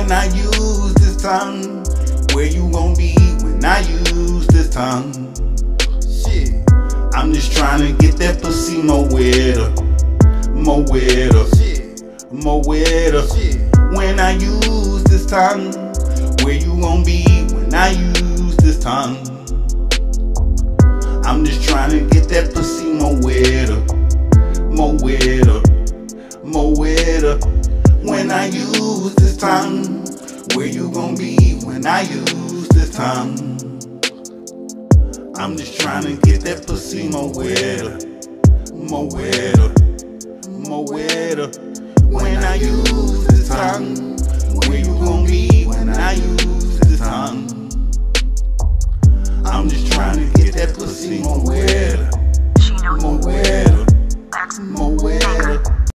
when I use this tongue? Where you gon' be when I use this tongue? Shit. I'm just trying to get that pussy more wetter, more wetter, Shit. more wetter. Shit. When I use this tongue, where you gon' be when I use this tongue? I'm just trying to get that pussy more wetter, more wetter, more wetter. When I use this tongue, where you gon' be when I use this tongue? I'm just trying to get that pussy more wetter, more wetter, more wetter. When I use this tongue, where you gon' be when I use this tongue? I'm just trying to get that pussy more wetter.